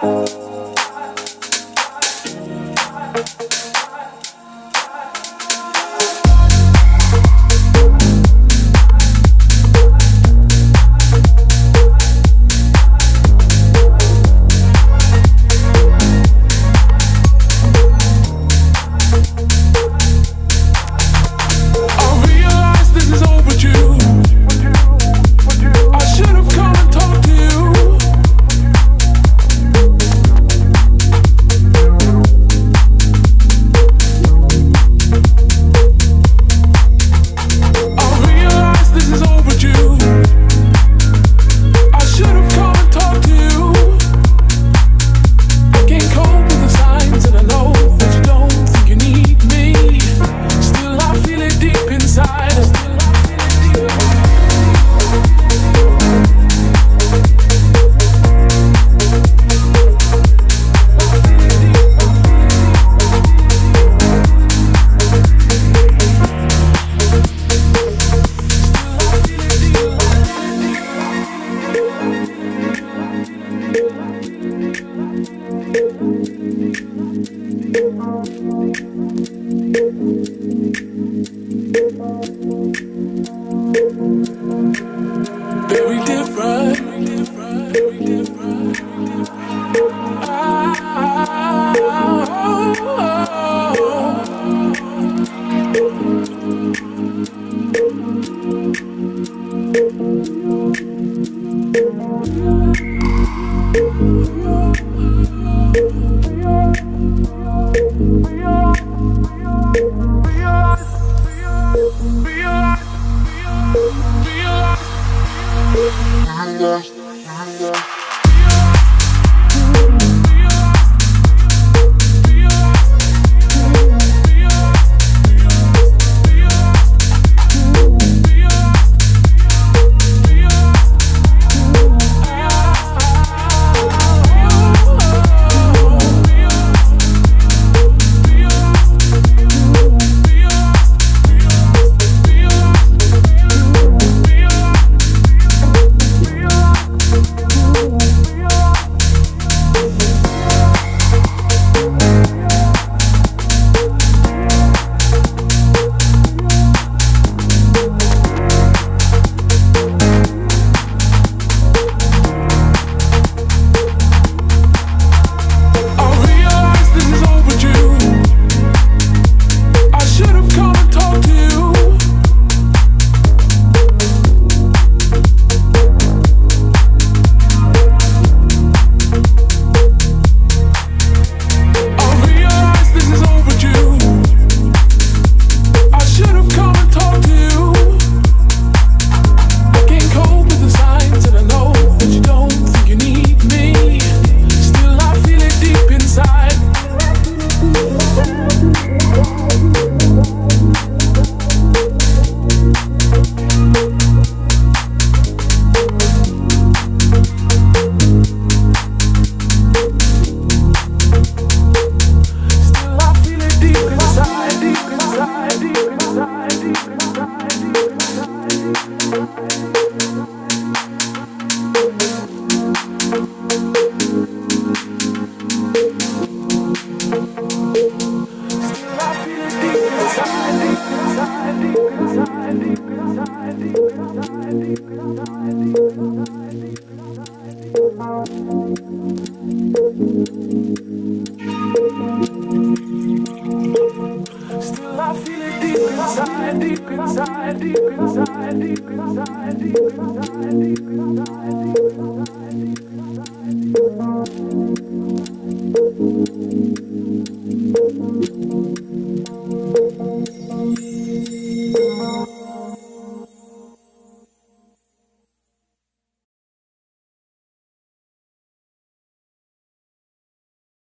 Bye. Girl. deep inside, deep inside, deep inside, deep inside, deep inside, deep inside.